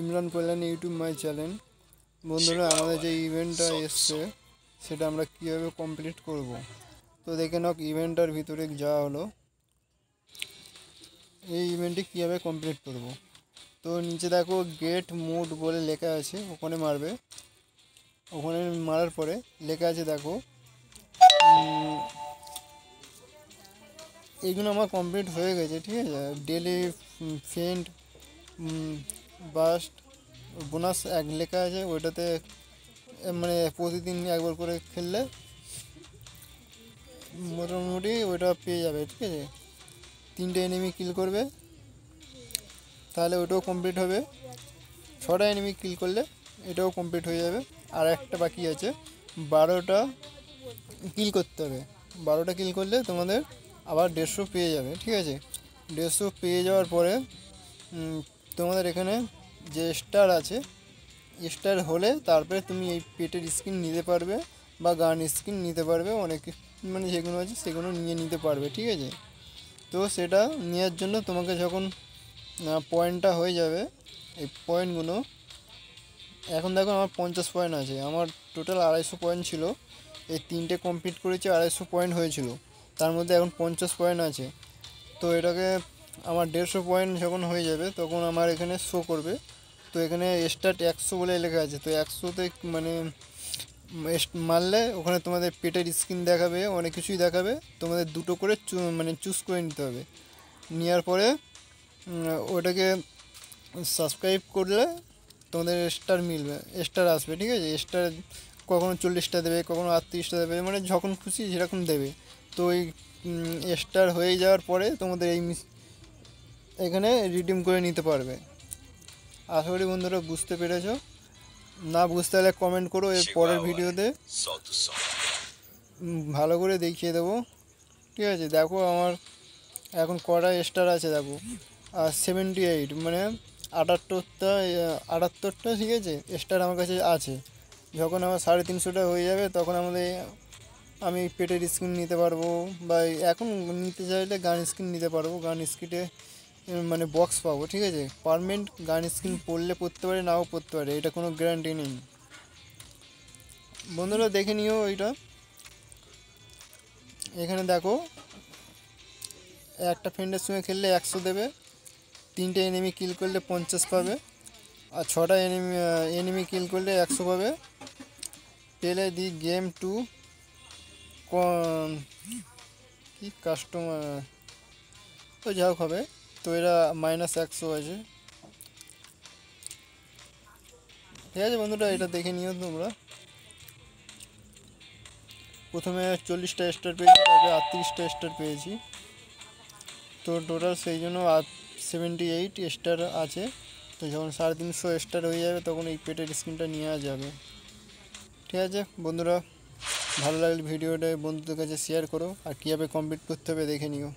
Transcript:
Imran Kalyan YouTube my channel. বন্ধুরা আমাদের যে ইভেন্টটা এসছে সেটা আমরা কীভাবে কমপ্লিট করব? তো দেখে নাও ইভেন্টটার ভিতরে যাওয়া হলো। এই ইভেন্টটি কীভাবে কমপ্লিট করব? তো নিচে দেখো গেট মোড বলে লেখা আছে ওখানে মারবে। ওখানে মারার পরে লেখা আছে দেখো এইগুলো আমার কমপ্লিট হয়ে গেছে ঠিক আছে? ডেলি ফ্রেন্ড বাস্ট বোনাস এক লেখা আছে, ওইটাতে মানে প্রতিদিন একবার করে খেললে মোটামুটি ওইটা পেয়ে যাবে, ঠিক আছে? তিনটে এনিমি কিল করবে, তাহলে ওইটাও কমপ্লিট হবে। ছটা এনিমি কিল করলে এটাও কমপ্লিট হয়ে যাবে। আর একটা বাকি আছে, বারোটা কিল করতে হবে। বারোটা কিল করলে তোমাদের আবার দেড়শো পেয়ে যাবে, ঠিক আছে? দেড়শো পেয়ে যাওয়ার পরে তোমাদের এখানে যে স্টার আছে স্টার হলে তারপরে তুমি এই পেটের স্কিন নিতে পারবে বা গান স্কিন নিতে পারবে, অনেক মানে যেগুলো আছে সেগুলো নিয়ে নিতে পারবে, ঠিক আছে? তো সেটা নেওয়ার জন্য তোমাকে যখন পয়েন্টটা হয়ে যাবে, এই পয়েন্টগুলো এখন দেখো আমার পঞ্চাশ পয়েন্ট আছে, আমার টোটাল আড়াইশো পয়েন্ট ছিল, এই তিনটে কমপ্লিট করেছি, আড়াইশো পয়েন্ট হয়েছিল, তার মধ্যে এখন পঞ্চাশ পয়েন্ট আছে, তো এটাকে আমার দেড়শো পয়েন্ট যখন হয়ে যাবে, তখন আমার এখানে শো করবে। তো এখানে স্টার্ট একশো বলে লেখা আছে। তো একশোতে মানে মারলে ওখানে তোমাদের পেটের স্ক্রিন দেখাবে, অনেক কিছুই দেখাবে। তোমাদের দুটো করে মানে চুজ করে নিতে হবে। নেওয়ার পরে ওটাকে সাবস্ক্রাইব করলে তোমাদের স্টার মিলবে স্টার আসবে, ঠিক আছে? স্টার কখনো চল্লিশটা দেবে, কখনো আটত্রিশটা দেবে মানে যখন খুশি সেরকম দেবে। তো ওই স্টার হয়ে যাওয়ার পরে তোমাদের এই এখানে রিডিম করে নিতে পারবে। আশা করি বন্ধুরা বুঝতে পেরেছ। না বুঝতে হলে কমেন্ট করো এর পরের ভিডিওতে ভালো করে দেখিয়ে দেবো। ঠিক আছে, দেখো আমার এখন কটা স্টার আছে দেখো। আর সেভেন্টি এইট মানে আটাত্তরটা আটাত্তরটা ঠিক আছে স্টার আমার কাছে আছে। যখন আমার সাড়ে তিনশোটা হয়ে যাবে, তখন আমাদের আমি পেটের স্ক্রিন নিতে পারব। বা এখন নিতে চাইলে গান স্ক্রিন নিতে পারব। গান স্ক্রিনে মানে বক্স পাবো, ঠিক আছে? পারমানেন্ট গান স্ক্রিন পড়লে পড়তে পারে, নাও পড়তে পারে, এটা কোনো গ্যারান্টি নেই। বন্ধুরা, দেখে নিও ওইটা এখানে দেখো, একটা ফ্রেন্ডের সঙ্গে খেললে একশো দেবে, তিনটে এনিমি কিল করলে পঞ্চাশ পাবে, আর ছটা এনিমি এনিমি কিল করলে একশো পাবে। পেলে দি গেম টু কি কাস্টমার তো যা হোক হবে। তো এরা মাইনাস একশো আছে। ঠিক আছে বন্ধুরা, এটা দেখে নিও তোমরা। প্রথমে চল্লিশটা স্টার পেয়েছি, তারপরে আটত্রিশটা স্টার পেয়েছি। তো টোটাল সেই জন্য সেভেন্টি এইট স্টার আছে। তো যখন সাড়ে তিনশো স্টার হয়ে যাবে, তখন এই পেটের স্ক্রিনটা নেওয়া যাবে। ঠিক আছে বন্ধুরা, ভালো লাগলে ভিডিওটা বন্ধুদের কাছে শেয়ার করো। আর কীভাবে কমপ্লিট করতে হবে দেখে নিও।